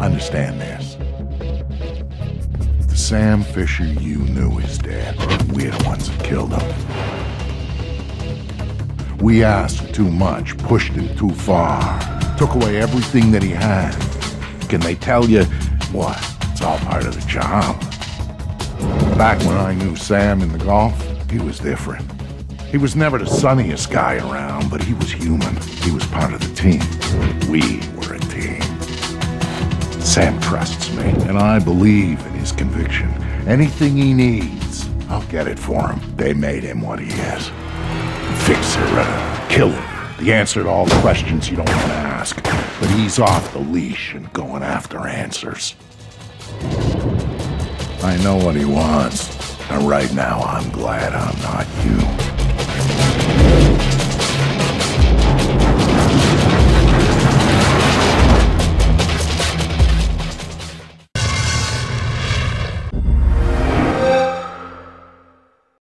Understand this. The Sam Fisher you knew is dead. We're the ones that killed him. We asked too much, pushed him too far, took away everything that he had. Can they tell you what? It's all part of the job. Back when I knew Sam in the Gulf, he was different. He was never the sunniest guy around, but he was human. He was part of the team. We. Sam trusts me, and I believe in his conviction. Anything he needs, I'll get it for him. They made him what he is. Fixer, uh, killer. The answer to all the questions you don't want to ask. But he's off the leash and going after answers. I know what he wants. And right now, I'm glad I'm not you.